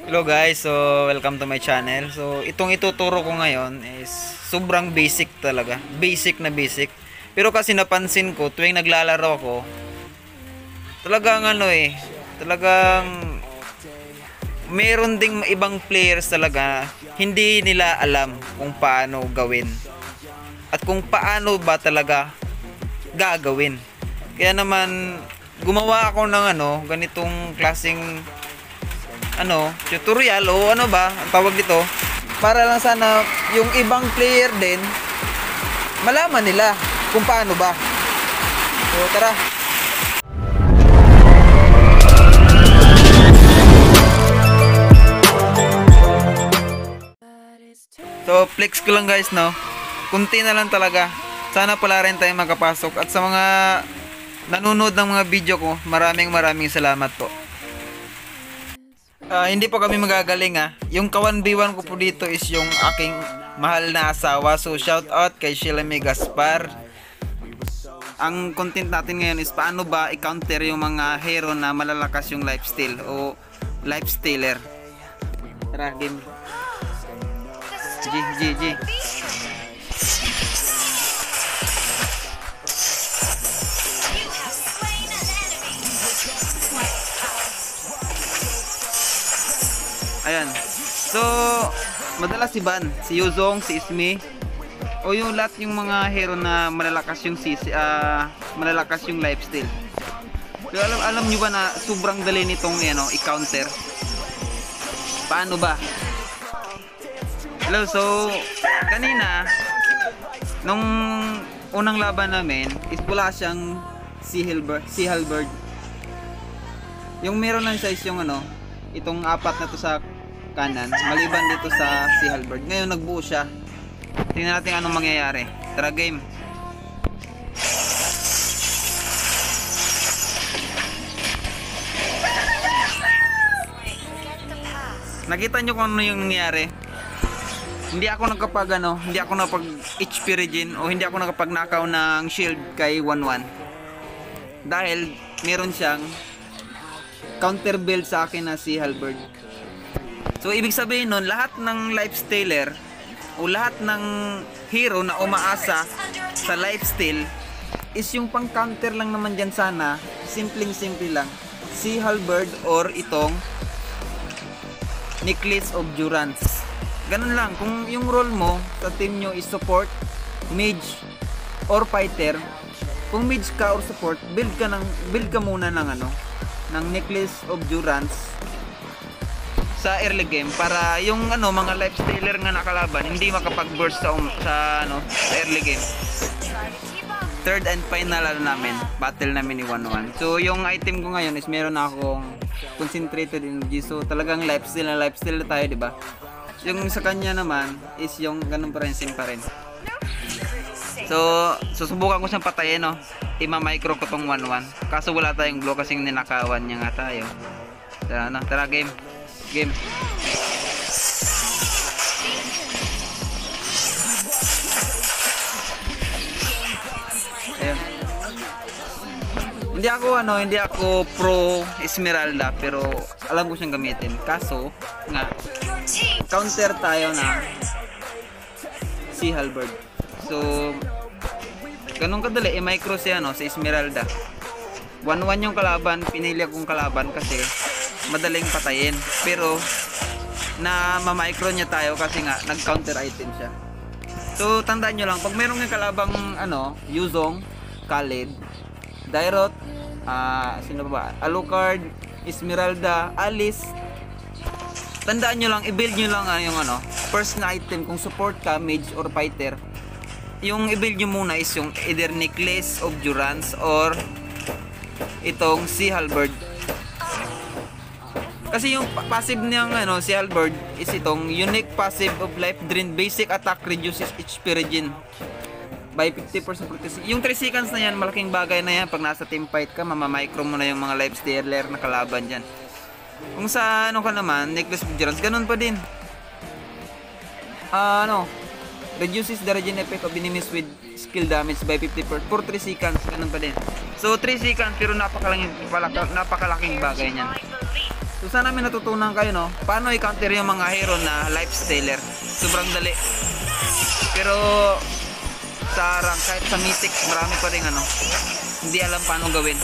Hello guys, so welcome to my channel. So itong ituturo ko ngayon is sobrang basic talaga. Basic na basic. Pero kasi napansin ko tuwing naglalaro ako, talagang ano eh, talagang meron ding ibang players talaga hindi nila alam kung paano gawin. At kung paano ba talaga gagawin. Kaya naman gumawa ako ng ano, ganitong klaseng ano, tutorial o ano ba, ang tawag dito, para lang sana yung ibang player din malaman nila kung paano ba. So tara. So flex ko lang guys no. Kunti na lang talaga. Sana pala rin tayo makapasok at sa mga nanonood ng mga video ko, maraming maraming salamat po. Ah, hindi po kami magagaling ah. Yung kawan B1 ko po dito is yung aking mahal na asawa. So shout out kay Sheila May Gaspar. Ang content natin ngayon is paano ba i-counter yung mga hero na malalakas yung lifesteal o lifestealer. Tara, game. G, G, G. Ayan. So, madalas si Ban, si Yuzong, si Ismi, o yung lahat yung mga hero na malalakas yung si ah, malalakas yung lifesteal. Pero alam alam niyo ba na sobrang dali nitong ano, i-counter? Paano ba? Hello, so kanina nung unang laban namin is wala siyang si Hilbert, si Halberd. Yung meron lang size yung ano, itong apat na to sa kanan, maliban dito sa si Halberd. Ngayon nagbuo siya. Tingnan natin anong mangyayari. Tara game. Nakita nyo kung ano yung nangyari? Hindi ako nakapag ano, hindi ako nakapag HP regen o hindi ako nakapag nakaw ng shield kay 1-1. Dahil meron siyang counter build sa akin na si Halberd. So ibig sabihin nun, lahat ng lifestealer o lahat ng hero na umaasa sa lifesteal is yung pang counter lang naman dyan sana, simpleng simple lang. Si Halberd or itong Necklace of Durance. Ganun lang, kung yung role mo sa team nyo is support, mage, or fighter, kung mage ka or support, build ka ng build ka muna ng ano, ng Necklace of Durance sa early game para yung ano mga lifestealer nga nakalaban hindi makapag-burst sa, um, sa ano sa early game. Third and final ano namin, battle namin ni 1-1. So yung item ko ngayon is meron na akong concentrated energy. So talagang lifesteal na lifesteal na tayo, di ba? Yung sa kanya naman is yung ganun pa rin, same pa rin. So, susubukan ko siyang patayin, no? Ima-micro ko tong 1-1. Kaso wala tayong blow kasing ninakawan niya nga tayo. Tara, no? Tara, game. Game. Hindi ako ano, hindi ako pro Esmeralda pero alam ko siyang gamitin. Kaso nga counter tayo na si Halberd. So ganun kadali i-micro siya no, si Esmeralda. 1-1 yung kalaban, pinili akong kalaban kasi madaling patayin. Pero na ma-micro niya tayo kasi nga nag-counter item siya. So tandaan nyo lang, pag meron ng kalabang ano, Yuzong, Khalid, Dairot, ah sino ba? Alucard, Esmeralda, Alice. Tandaan nyo lang, i-build nyo lang ah, yung ano, first na item kung support ka, mage or fighter. Yung i-build nyo muna is yung either necklace of Durance or itong si Halberd. Kasi yung pa- passive niyang ano, si Halberd is itong unique passive of life drain basic attack reduces HP regen by 50% protection. Yung 3 seconds na yan, malaking bagay na yan. Pag nasa team fight ka, mamamicro mo na yung mga life stealer na kalaban dyan. Kung sa ano ka naman, necklace Durance, ganun pa din. Ah, ano, reduces the regen effect of enemies with skill damage by 50% for 3 seconds, ganun pa din. So 3 seconds pero napakalaking, napakalaking bagay niyan. So sana may natutunan kayo no, paano i-counter yung mga hero na lifestealer. Sobrang dali. Pero sa rank, kahit sa mythic, marami pa rin ano, hindi alam paano gawin.